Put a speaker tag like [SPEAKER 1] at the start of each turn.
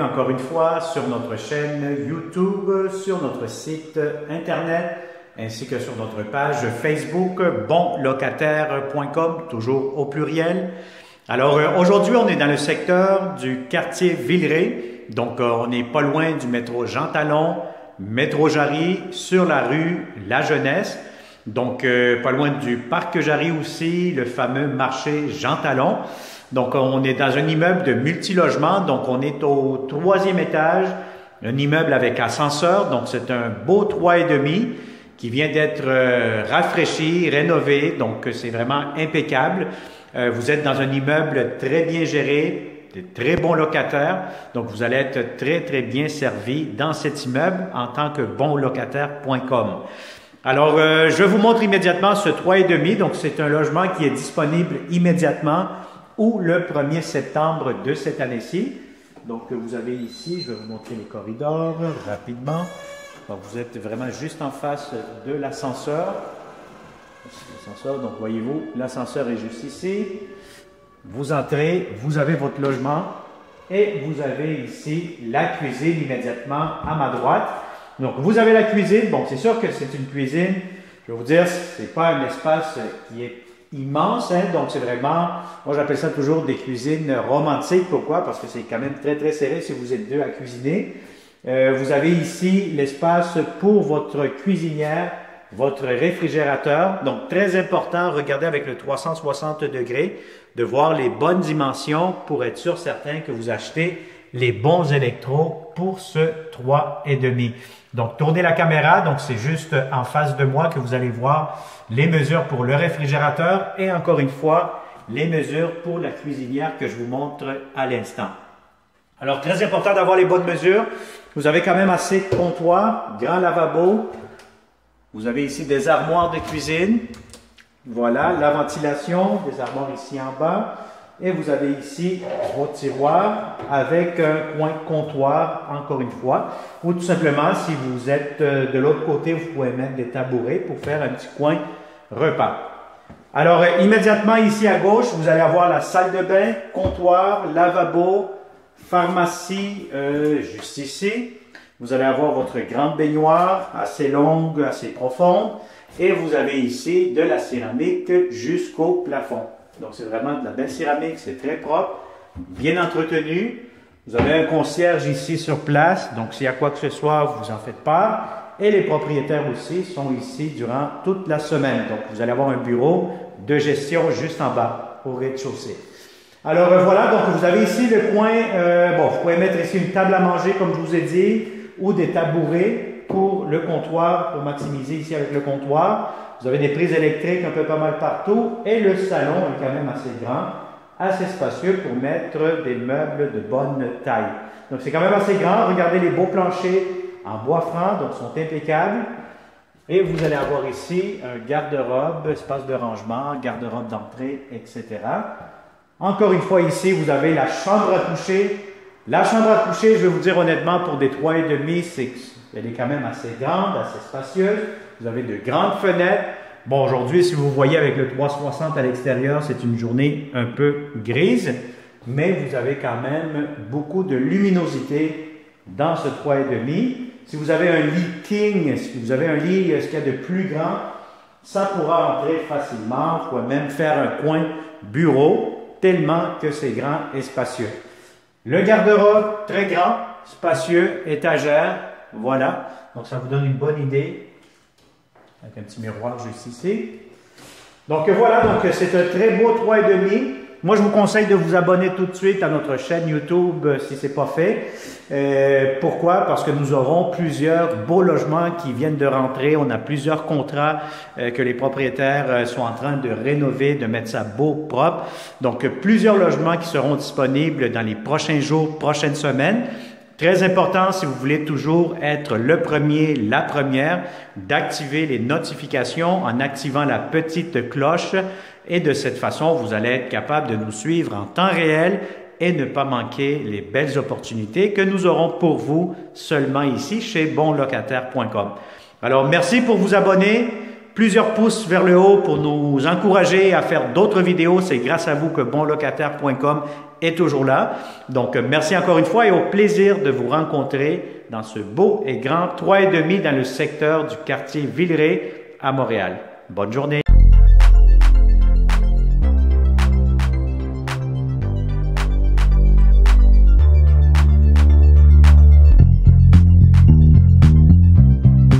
[SPEAKER 1] encore une fois sur notre chaîne YouTube, sur notre site Internet, ainsi que sur notre page Facebook bonlocataire.com, toujours au pluriel. Alors euh, aujourd'hui, on est dans le secteur du quartier Villeray, donc euh, on n'est pas loin du métro Jean Talon, métro Jarry, sur la rue La Jeunesse. Donc, euh, pas loin du parc Jarry aussi, le fameux marché Jean Talon. Donc, on est dans un immeuble de multilogement. Donc, on est au troisième étage, un immeuble avec ascenseur. Donc, c'est un beau trois et demi qui vient d'être euh, rafraîchi, rénové. Donc, c'est vraiment impeccable. Euh, vous êtes dans un immeuble très bien géré, de très bons locataires. Donc, vous allez être très, très bien servi dans cet immeuble en tant que bonlocataire.com. Alors, euh, je vous montre immédiatement ce et demi. Donc, c'est un logement qui est disponible immédiatement ou le 1er septembre de cette année-ci. Donc, vous avez ici, je vais vous montrer les corridors rapidement. Donc, vous êtes vraiment juste en face de l'ascenseur. L'ascenseur, donc voyez-vous, l'ascenseur est juste ici. Vous entrez, vous avez votre logement et vous avez ici la cuisine immédiatement à ma droite. Donc, vous avez la cuisine. Bon, c'est sûr que c'est une cuisine. Je vais vous dire, c'est pas un espace qui est immense, hein, donc c'est vraiment, moi j'appelle ça toujours des cuisines romantiques. Pourquoi? Parce que c'est quand même très très serré si vous êtes deux à cuisiner. Euh, vous avez ici l'espace pour votre cuisinière, votre réfrigérateur. Donc très important, regardez avec le 360 degrés, de voir les bonnes dimensions pour être sûr certain que vous achetez les bons électros pour ce 3,5. Donc, tournez la caméra. Donc, c'est juste en face de moi que vous allez voir les mesures pour le réfrigérateur et encore une fois, les mesures pour la cuisinière que je vous montre à l'instant. Alors, très important d'avoir les bonnes mesures. Vous avez quand même assez de comptoirs, grand lavabo. Vous avez ici des armoires de cuisine. Voilà, la ventilation, des armoires ici en bas. Et vous avez ici votre tiroir avec un coin comptoir, encore une fois. Ou tout simplement, si vous êtes euh, de l'autre côté, vous pouvez mettre des tabourets pour faire un petit coin repas. Alors, euh, immédiatement ici à gauche, vous allez avoir la salle de bain, comptoir, lavabo, pharmacie euh, juste ici. Vous allez avoir votre grande baignoire, assez longue, assez profonde. Et vous avez ici de la céramique jusqu'au plafond. Donc, c'est vraiment de la belle céramique, c'est très propre, bien entretenu. Vous avez un concierge ici sur place, donc s'il y a quoi que ce soit, vous en faites pas. Et les propriétaires aussi sont ici durant toute la semaine. Donc, vous allez avoir un bureau de gestion juste en bas, au rez-de-chaussée. Alors euh, voilà, donc vous avez ici le coin, euh, bon, vous pouvez mettre ici une table à manger, comme je vous ai dit, ou des tabourets pour le comptoir, pour maximiser ici avec le comptoir. Vous avez des prises électriques un peu pas mal partout et le salon est quand même assez grand, assez spacieux pour mettre des meubles de bonne taille. Donc c'est quand même assez grand. Regardez les beaux planchers en bois franc, donc sont impeccables. Et vous allez avoir ici un garde-robe, espace de rangement, garde-robe d'entrée, etc. Encore une fois ici, vous avez la chambre à coucher. La chambre à coucher, je vais vous dire honnêtement, pour des trois et demi, c'est elle est quand même assez grande, assez spacieuse. Vous avez de grandes fenêtres. Bon, aujourd'hui, si vous voyez avec le 360 à l'extérieur, c'est une journée un peu grise, mais vous avez quand même beaucoup de luminosité dans ce 3,5. Si vous avez un lit king, si vous avez un lit ce qu'il y a de plus grand, ça pourra entrer facilement. Vous pouvez même faire un coin bureau, tellement que c'est grand et spacieux. Le garde-robe, très grand, spacieux, étagère, voilà. Donc ça vous donne une bonne idée avec un petit miroir juste ici. Donc voilà, donc c'est un très beau 3,5. Moi, je vous conseille de vous abonner tout de suite à notre chaîne YouTube euh, si ce n'est pas fait. Euh, pourquoi? Parce que nous aurons plusieurs beaux logements qui viennent de rentrer. On a plusieurs contrats euh, que les propriétaires sont en train de rénover, de mettre ça beau, propre. Donc, plusieurs logements qui seront disponibles dans les prochains jours, prochaines semaines. Très important, si vous voulez toujours être le premier, la première, d'activer les notifications en activant la petite cloche et de cette façon, vous allez être capable de nous suivre en temps réel et ne pas manquer les belles opportunités que nous aurons pour vous seulement ici chez bonlocataire.com. Alors, merci pour vous abonner. Plusieurs pouces vers le haut pour nous encourager à faire d'autres vidéos. C'est grâce à vous que bonlocataire.com est toujours là. Donc, merci encore une fois et au plaisir de vous rencontrer dans ce beau et grand 3,5 dans le secteur du quartier Villeray à Montréal. Bonne journée.